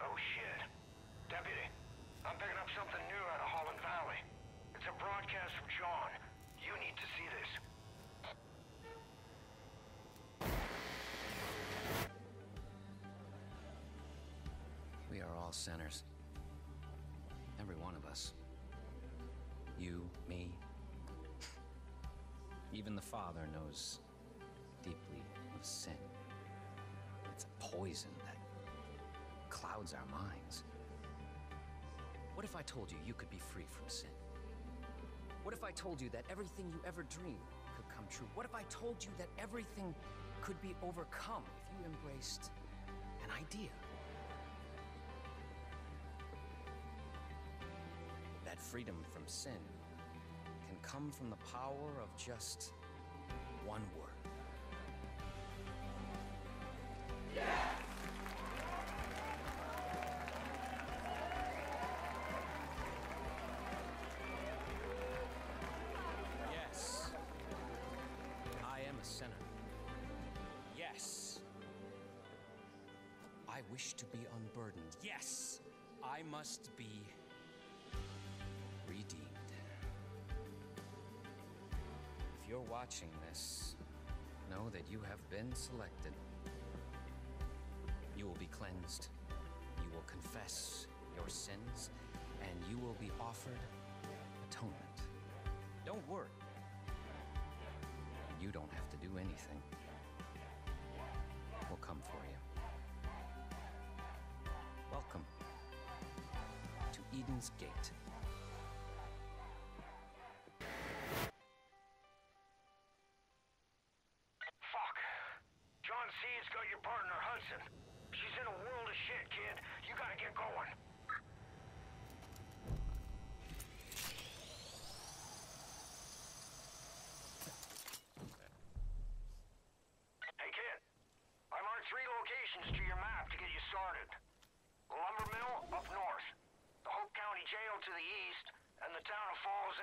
Oh shit. Deputy, I'm picking up something new out of Holland Valley. It's a broadcast from John. You need to see this. We are all sinners. Every one of us. You, me. Even the Father knows deeply of sin. It's a poison clouds our minds. What if I told you you could be free from sin? What if I told you that everything you ever dreamed could come true? What if I told you that everything could be overcome if you embraced an idea? That freedom from sin can come from the power of just one word. Wish to be unburdened. Yes. I must be redeemed. If you're watching this, know that you have been selected. You will be cleansed. You will confess your sins, and you will be offered atonement. Don't worry. You don't have to do anything. We'll come for you. Welcome to Eden's Gate.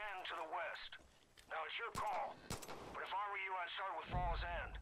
End to the west. Now, it's your call, but if I were you, I'd start with Falls End.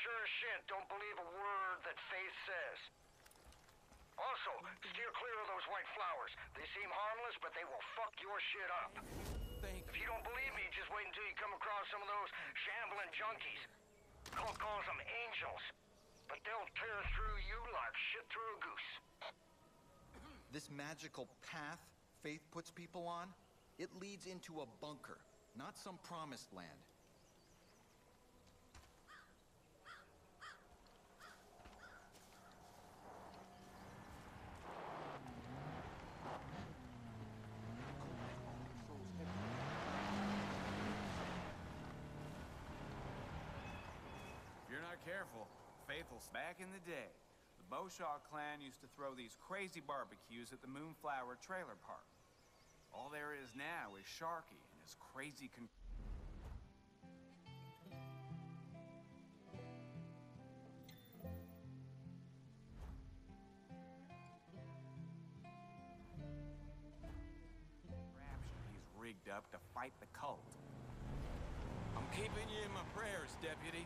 Sure as shit don't believe a word that Faith says. Also, steer clear of those white flowers. They seem harmless, but they will fuck your shit up. Thank If you don't believe me, just wait until you come across some of those shambling junkies. Cult calls them angels. But they'll tear through you like shit through a goose. This magical path Faith puts people on, it leads into a bunker, not some promised land. If you're not careful, Faithless back in the day, the Boshaw clan used to throw these crazy barbecues at the Moonflower Trailer Park. All there is now is Sharky and his crazy con- he's rigged up to fight the cult. I'm keeping you in my prayers, Deputy.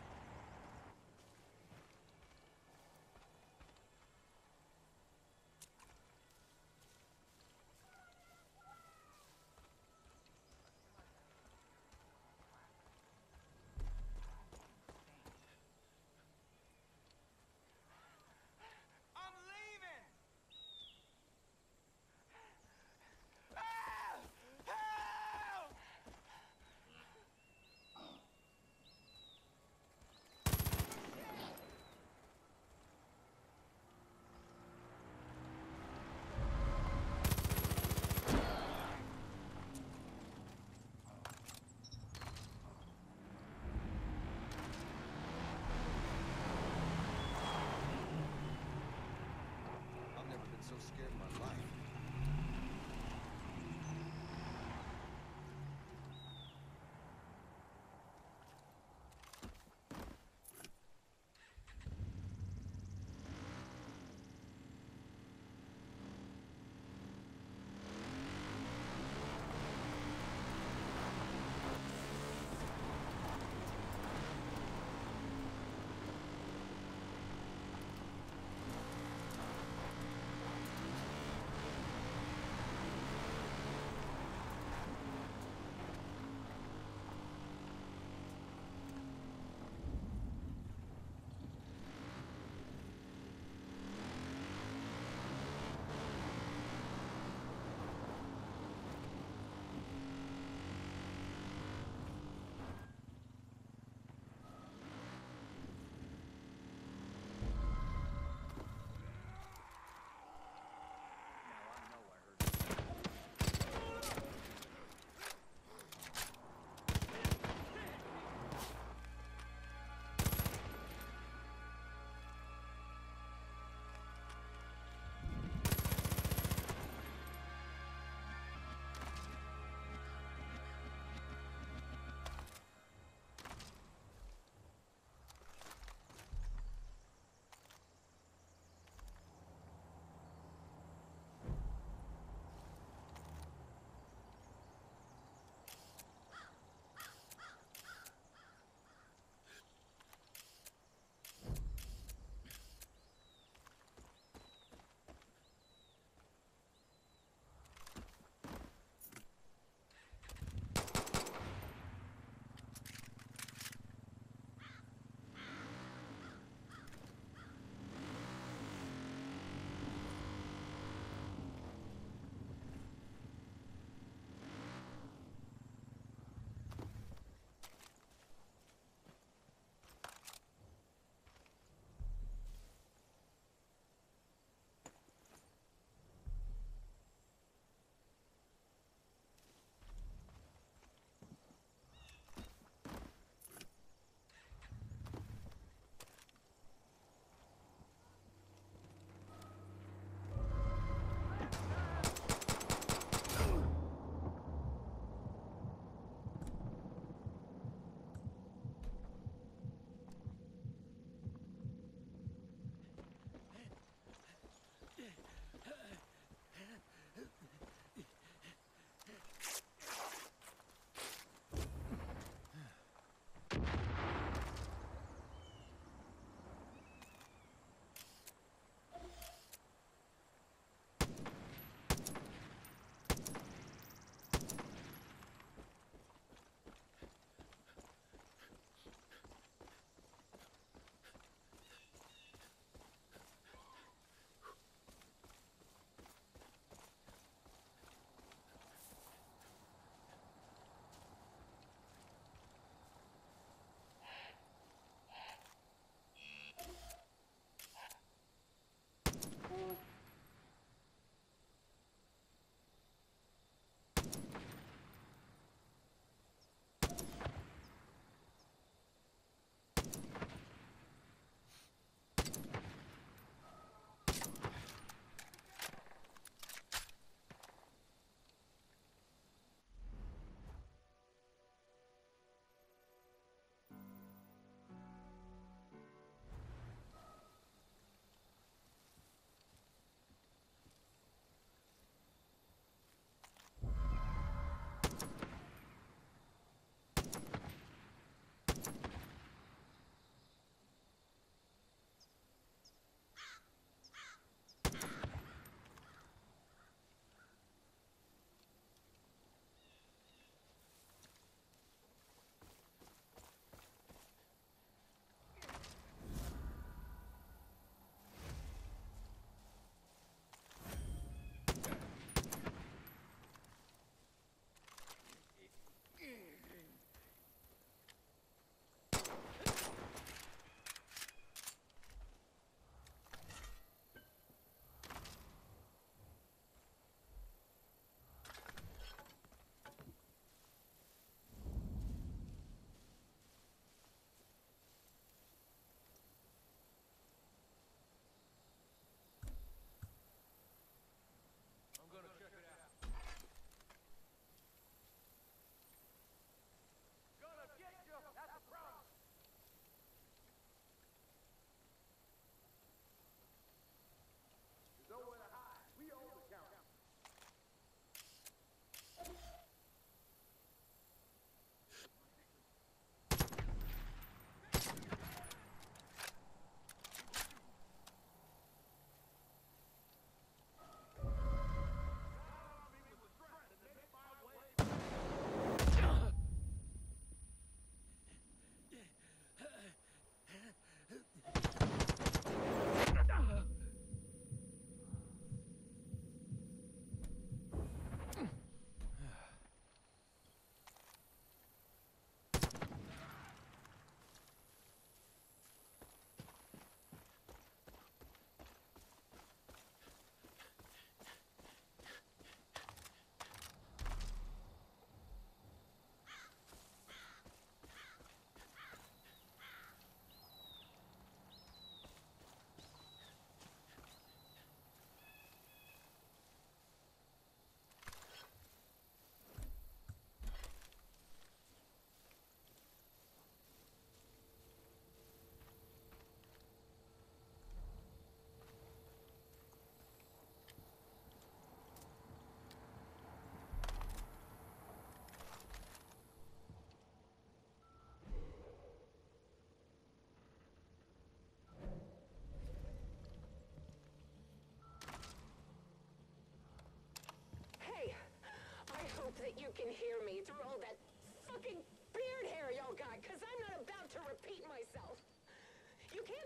scared my life.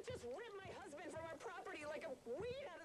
Just rip my husband from our property like a weed out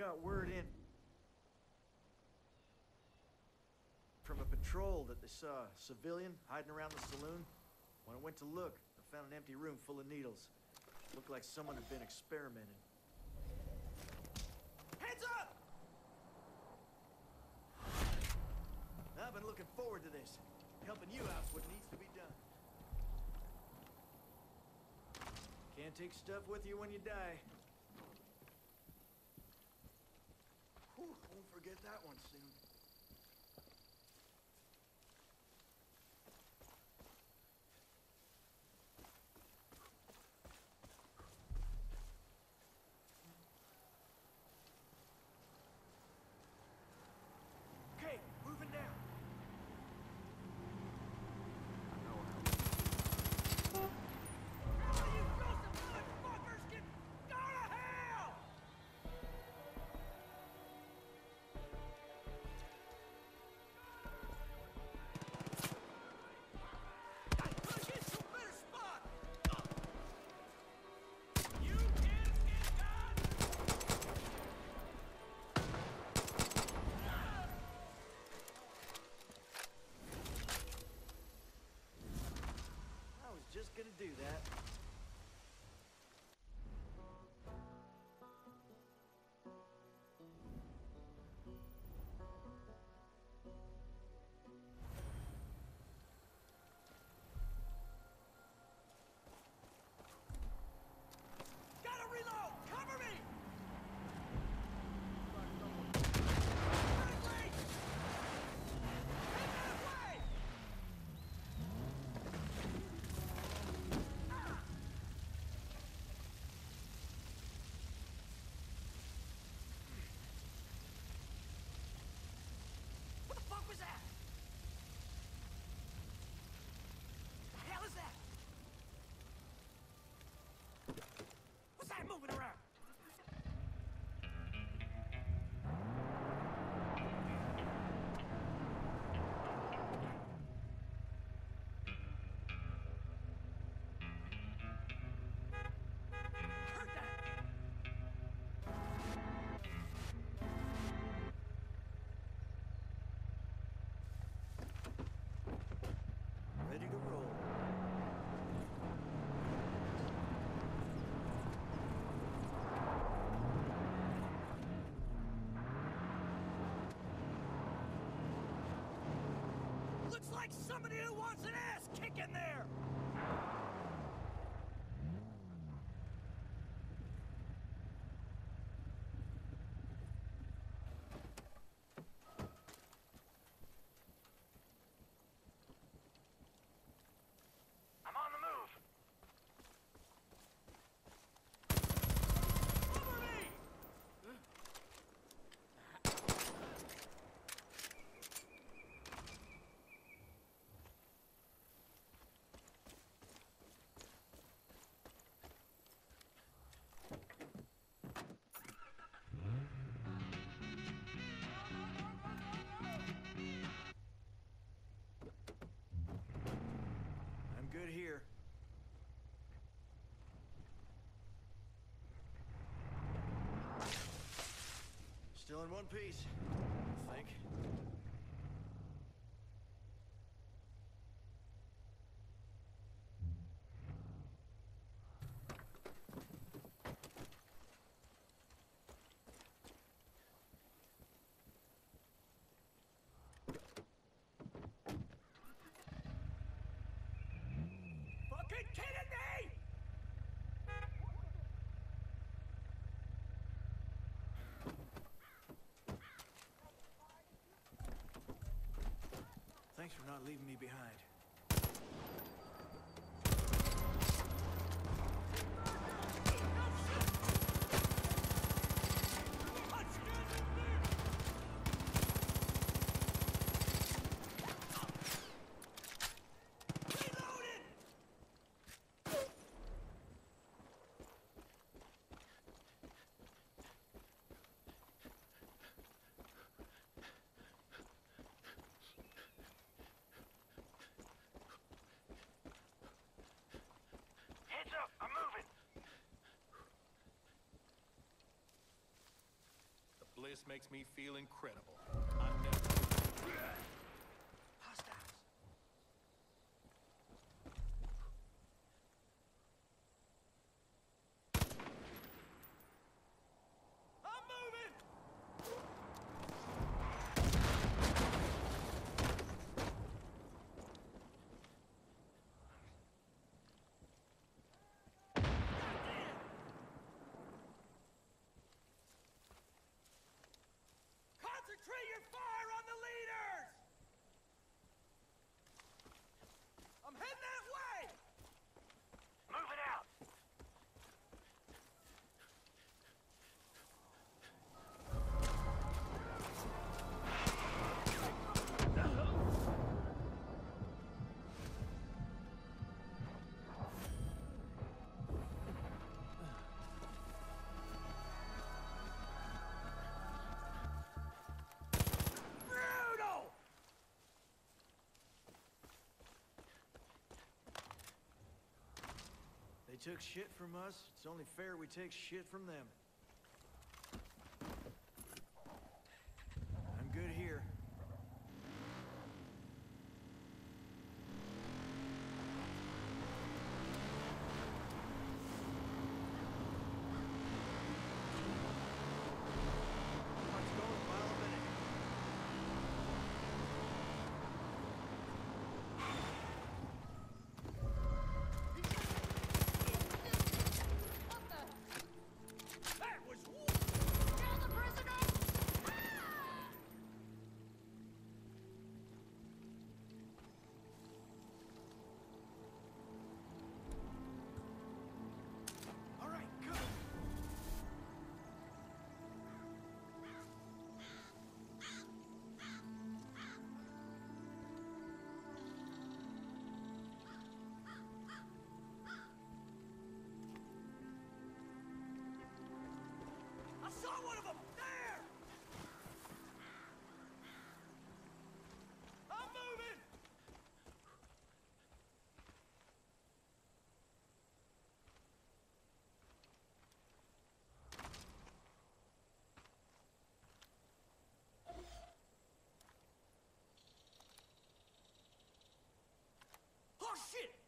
got word in from a patrol that they saw a civilian hiding around the saloon. When I went to look, I found an empty room full of needles. Looked like someone had been experimenting. Heads up! I've been looking forward to this. Helping you out's what needs to be done. Can't take stuff with you when you die. Forget that one soon. do that. Avenue good here. Still in one piece. Thanks for not leaving me behind. makes me feel incredible. took shit from us, it's only fair we take shit from them. Oh shit!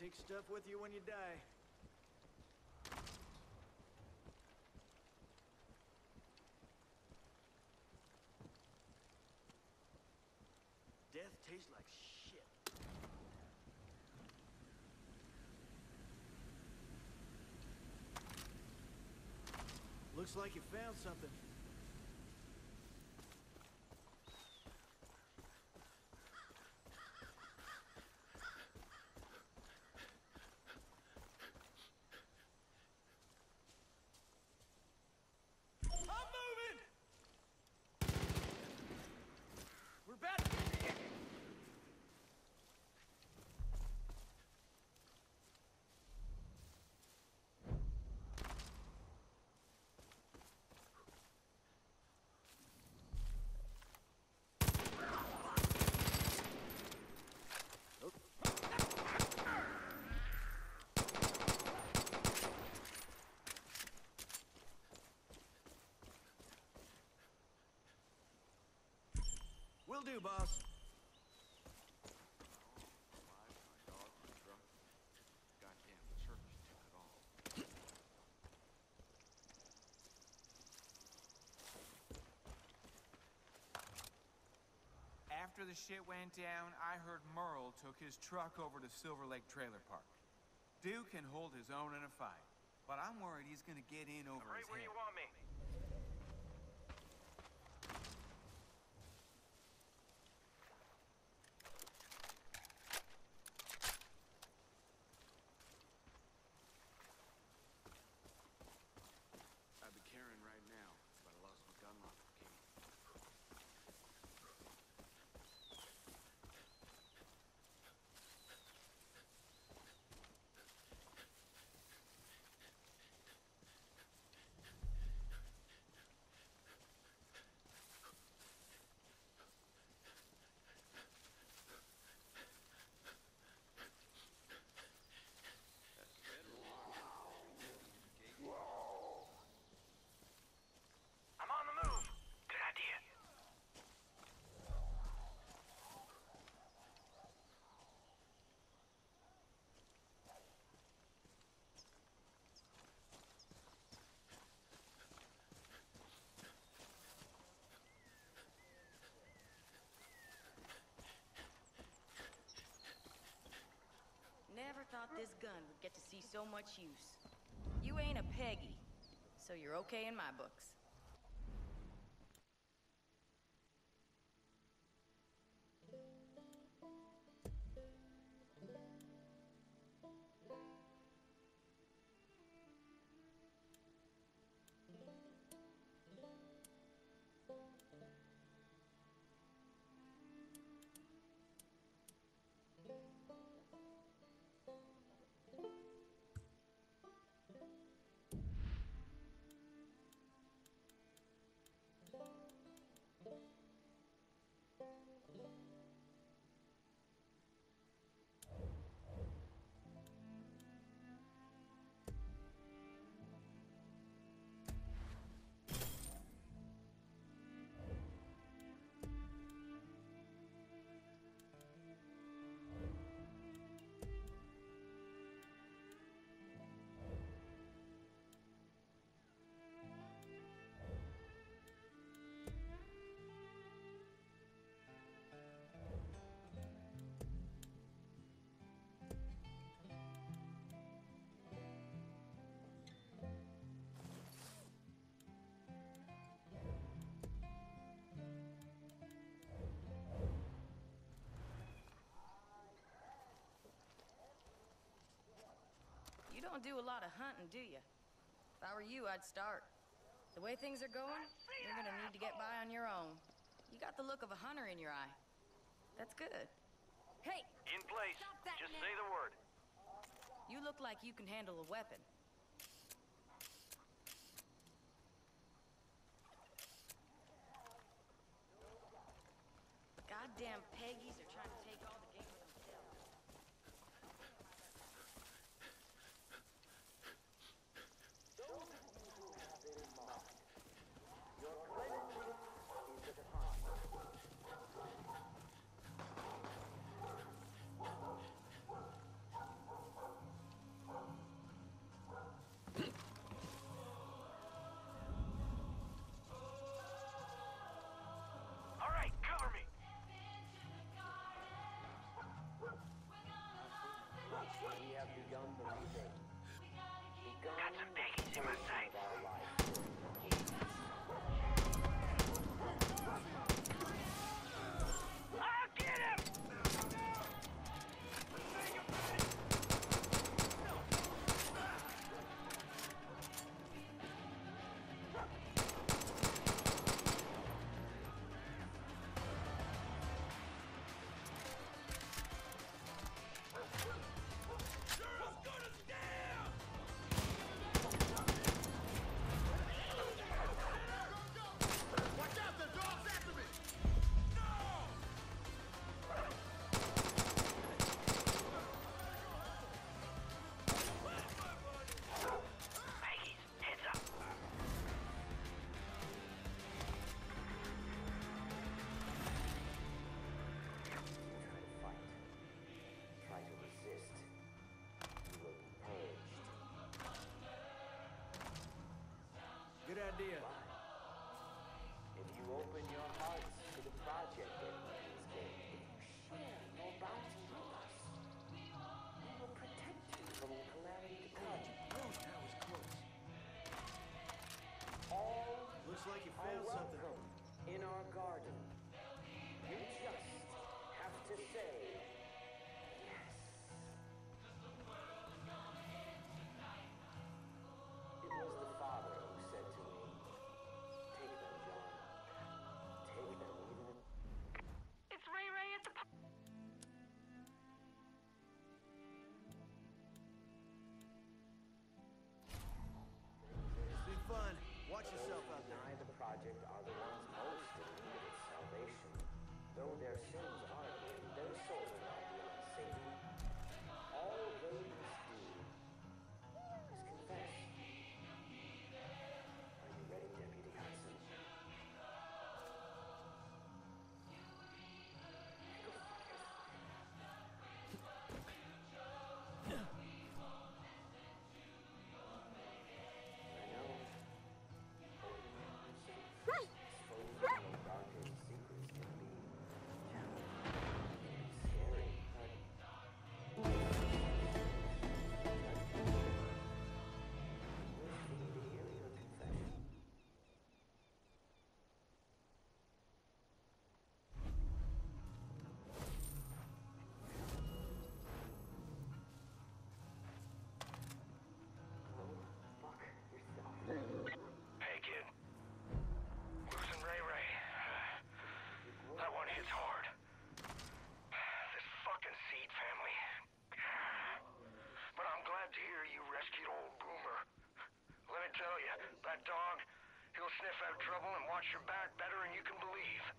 Take stuff with you when you die. Death tastes like shit. Looks like you found something. I'm moving! We're about Will do, boss. My dog, my truck. Goddamn church took it all. After the shit went down, I heard Merle took his truck over to Silver Lake Trailer Park. Duke can hold his own in a fight, but I'm worried he's gonna get in over Right his where head. you want me. I'd be carrying right now, but I lost my gun lock key. That's federal. I'm on the move. Good idea. Never thought this gun would get to see so much use. You ain't a Peggy, so you're okay in my books. Don't do a lot of hunting, do you? If I were you, I'd start. The way things are going, you're gonna need to get by on your own. You got the look of a hunter in your eye. That's good. Hey, In place. Stop that Just now. say the word. you look like you can handle a weapon. Goddamn Peggies are trying like you found something. in our garden. You just have to say sniff out trouble and watch your back better than you can believe.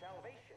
salvation.